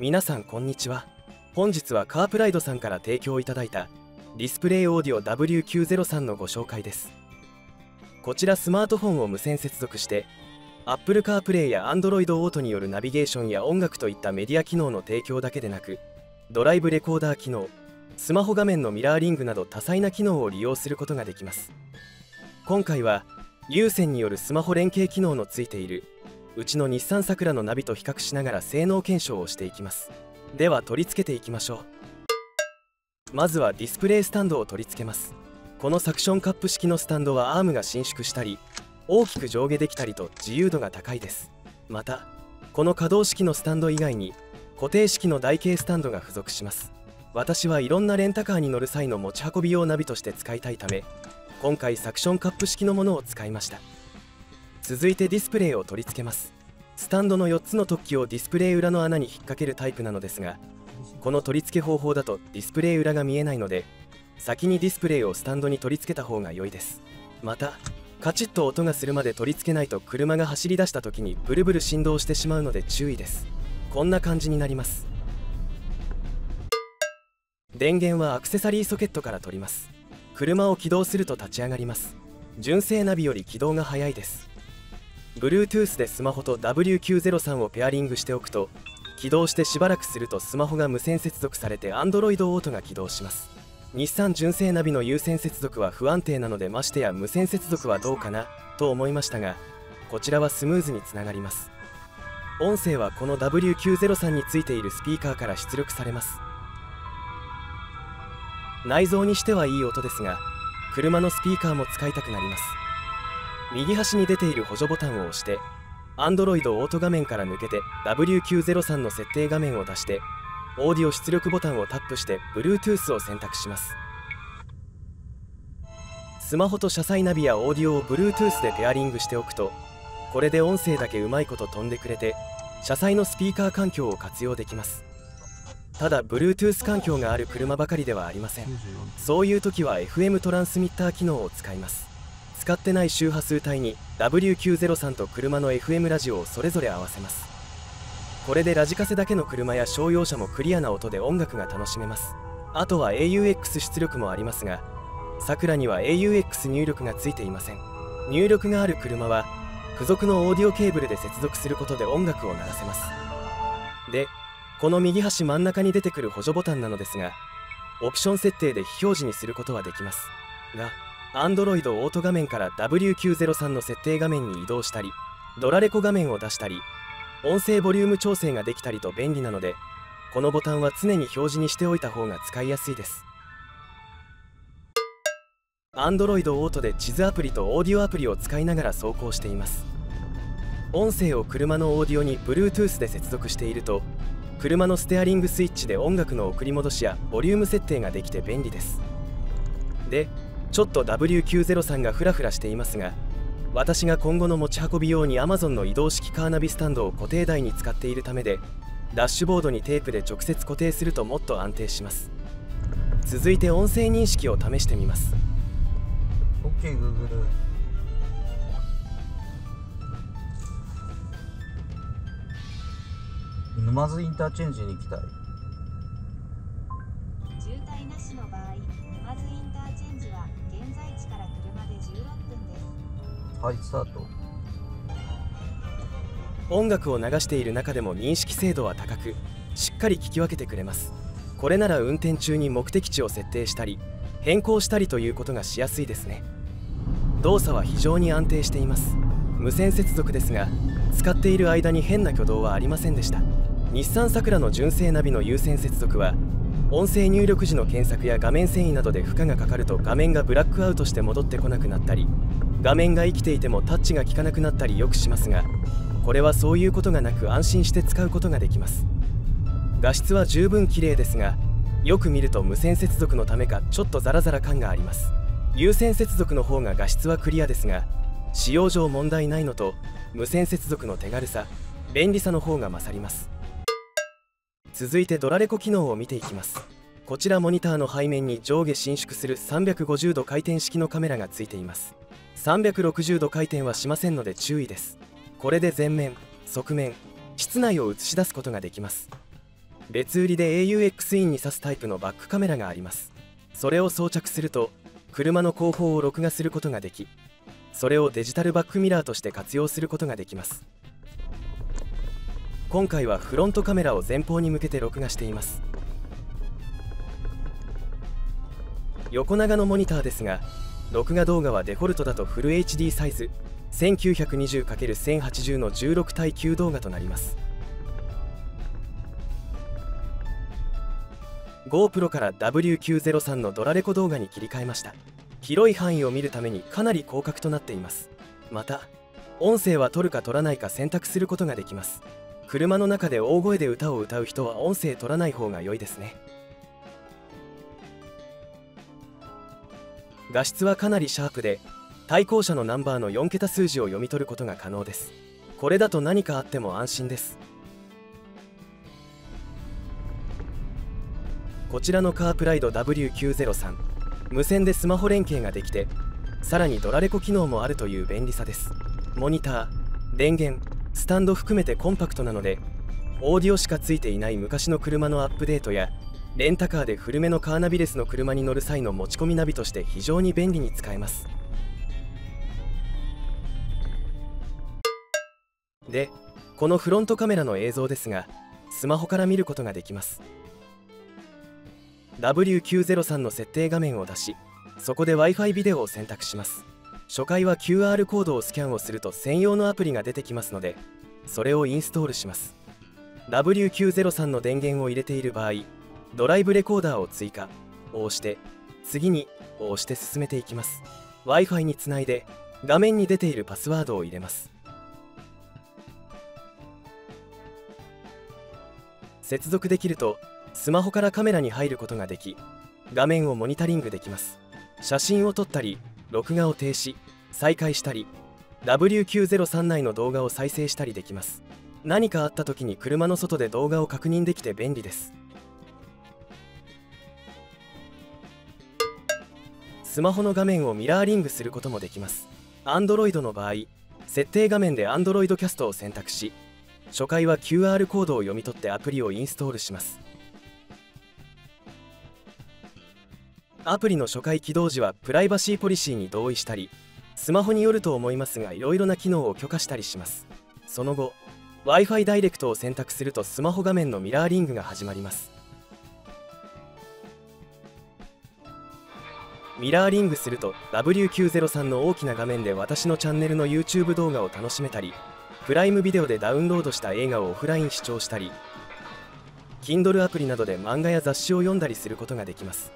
皆さんこんにちは。本日はカープライドさんから提供いただいたディスプレイオーディオ W903 のご紹介です。こちらスマートフォンを無線接続して Apple CarPlay や Android Auto によるナビゲーションや音楽といったメディア機能の提供だけでなくドライブレコーダー機能スマホ画面のミラーリングなど多彩な機能を利用することができます。今回は有線によるスマホ連携機能のついているうちの日産サクラのナビと比較しながら性能検証をしていきます。では取り付けていきましょう。まずはディスプレイスタンドを取り付けます。このサクションカップ式のスタンドはアームが伸縮したり大きく上下できたりと自由度が高いです。またこの可動式のスタンド以外に固定式の台形スタンドが付属します。私はいろんなレンタカーに乗る際の持ち運び用ナビとして使いたいため今回サクションカップ式のものを使いました。続いてディスプレイを取り付けます。スタンドの4つの突起をディスプレイ裏の穴に引っ掛けるタイプなのですがこの取り付け方法だとディスプレイ裏が見えないので先にディスプレイをスタンドに取り付けた方が良いです。またカチッと音がするまで取り付けないと車が走り出した時にブルブル振動してしまうので注意です。こんな感じになります。電源はアクセサリーソケットから取ります。車を起動すると立ち上がります。純正ナビより起動が早いです。Bluetooth でスマホと W903 をペアリングしておくと起動してしばらくするとスマホが無線接続されて Android Auto が起動します。日産純正ナビの有線接続は不安定なのでましてや無線接続はどうかなと思いましたがこちらはスムーズにつながります。音声はこの W903 についているスピーカーから出力されます。内蔵にしてはいい音ですが車のスピーカーも使いたくなります。右端に出ている補助ボタンを押して Android オート画面から抜けて W903 の設定画面を出してオーディオ出力ボタンをタップして Bluetooth を選択します。スマホと車載ナビやオーディオを Bluetooth でペアリングしておくとこれで音声だけうまいこと飛んでくれて車載のスピーカー環境を活用できます。ただ Bluetooth 環境がある車ばかりではありません。そういう時は FM トランスミッター機能を使います使ってない周波数帯に W903 と車の FM ラジオをそれぞれ合わせます。これでラジカセだけの車や商用車もクリアな音で音楽が楽しめます。あとは AUX 出力もありますがさくらには AUX 入力がついていません。入力がある車は付属のオーディオケーブルで接続することで音楽を鳴らせます。でこの右端真ん中に出てくる補助ボタンなのですがオプション設定で非表示にすることはできます。が Android オート画面から W903 の設定画面に移動したりドラレコ画面を出したり音声ボリューム調整ができたりと便利なのでこのボタンは常に表示にしておいた方が使いやすいです。Android オートで地図アプリとオーディオアプリを使いながら走行しています。音声を車のオーディオに Bluetooth で接続していると車のステアリングスイッチで音楽の送り戻しやボリューム設定ができて便利です。でちょっと W903 がフラフラしていますが私が今後の持ち運び用に Amazon の移動式カーナビスタンドを固定台に使っているためでダッシュボードにテープで直接固定するともっと安定します。続いて音声認識を試してみます。OK Google 沼津インターチェンジに行きたい。渋滞なしの場合、はいスタート。音楽を流している中でも認識精度は高くしっかり聞き分けてくれます。これなら運転中に目的地を設定したり変更したりということがしやすいですね。動作は非常に安定しています。無線接続ですが使っている間に変な挙動はありませんでした。日産サクラの純正ナビの有線接続は音声入力時の検索や画面遷移などで負荷がかかると画面がブラックアウトして戻ってこなくなったり画面が生きていてもタッチが効かなくなったりよくしますがこれはそういうことがなく安心して使うことができます。画質は十分綺麗ですがよく見ると無線接続のためかちょっとザラザラ感があります。有線接続の方が画質はクリアですが使用上問題ないのと無線接続の手軽さ便利さの方が勝ります。続いてドラレコ機能を見ていきます。こちらモニターの背面に上下伸縮する350度回転式のカメラがついています。360度回転はしませんので注意です。これで前面側面室内を映し出すことができます。別売りで AUX インに挿すタイプのバックカメラがあります。それを装着すると車の後方を録画することができそれをデジタルバックミラーとして活用することができます。今回はフロントカメラを前方に向けて録画しています。横長のモニターですが録画動画はデフォルトだとフル HD サイズ 1920×1080 の16対9動画となります。GoPro から W903 のドラレコ動画に切り替えました。広い範囲を見るためにかなり広角となっています。また音声は取るか取らないか選択することができます。車の中で大声で歌を歌う人は音声取らない方が良いですね。画質はかなりシャープで対向車のナンバーの4桁数字を読み取ることが可能です。これだと何かあっても安心です。こちらのカープライド W903 無線でスマホ連携ができてさらにドラレコ機能もあるという便利さです。モニター電源スタンド含めてコンパクトなのでオーディオしかついていない昔の車のアップデートやレンタカーで古めのカーナビレスの車に乗る際の持ち込みナビとして非常に便利に使えます。でこのフロントカメラの映像ですがスマホから見ることができます。W903 の設定画面を出しそこで Wi-Fi ビデオを選択します。初回は QR コードをスキャンをすると専用のアプリが出てきますのでそれをインストールします。W903 の電源を入れている場合ドライブレコーダーを追加を押して次にを押して進めていきます。Wi-Fi につないで画面に出ているパスワードを入れます。接続できるとスマホからカメラに入ることができ画面をモニタリングできます。写真を撮ったり録画を停止再開したり W903 内の動画を再生したりできます。何かあった時に車の外で動画を確認できて便利です。スマホの画面をミラーリングすることもできます。Android の場合設定画面で Android キャストを選択し初回は QR コードを読み取ってアプリをインストールします。アプリの初回起動時はプライバシーポリシーに同意したりスマホによると思いますがいろいろな機能を許可したりします。その後 Wi-Fi ダイレクトを選択するとスマホ画面のミラーリングが始まります。ミラーリングすると W903 の大きな画面で私のチャンネルの YouTube 動画を楽しめたりプライムビデオでダウンロードした映画をオフライン視聴したり Kindle アプリなどで漫画や雑誌を読んだりすることができます。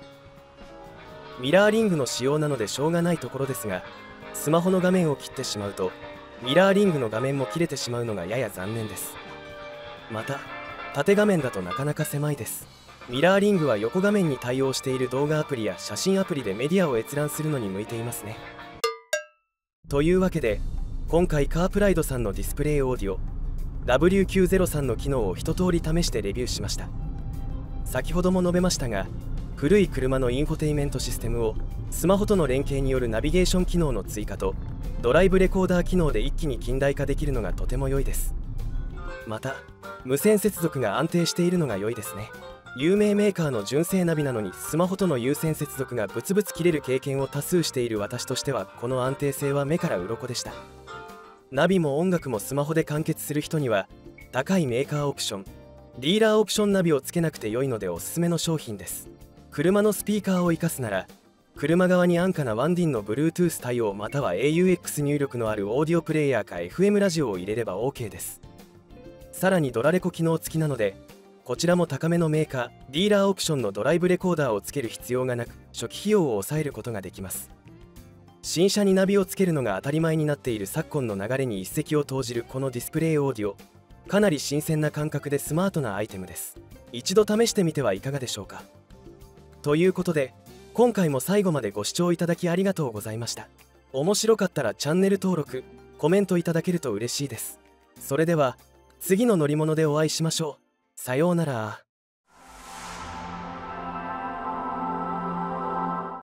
ミラーリングの仕様なのでしょうがないところですがスマホの画面を切ってしまうとミラーリングの画面も切れてしまうのがやや残念です。また縦画面だとなかなか狭いです。ミラーリングは横画面に対応している動画アプリや写真アプリでメディアを閲覧するのに向いていますね。というわけで今回カープライドさんのディスプレイオーディオ W903 の機能を一通り試してレビューしました。先ほども述べましたが古い車のインフォテイメントシステムをスマホとの連携によるナビゲーション機能の追加とドライブレコーダー機能で一気に近代化できるのがとても良いです。また無線接続が安定しているのが良いですね。有名メーカーの純正ナビなのにスマホとの有線接続がブツブツ切れる経験を多数している私としてはこの安定性は目から鱗でした。ナビも音楽もスマホで完結する人には高いメーカーオプションディーラーオプションナビをつけなくて良いのでおすすめの商品です。車のスピーカーを活かすなら車側に安価なワン DIN の Bluetooth 対応または AUX 入力のあるオーディオプレイヤーか FM ラジオを入れれば OK です。さらにドラレコ機能付きなのでこちらも高めのメーカーディーラーオプションのドライブレコーダーをつける必要がなく初期費用を抑えることができます。新車にナビをつけるのが当たり前になっている昨今の流れに一石を投じるこのディスプレイオーディオ。かなり新鮮な感覚でスマートなアイテムです。一度試してみてはいかがでしょうか？ということで今回も最後までご視聴いただきありがとうございました。面白かったらチャンネル登録コメントいただけると嬉しいです。それでは次の乗り物でお会いしましょう。さようなら。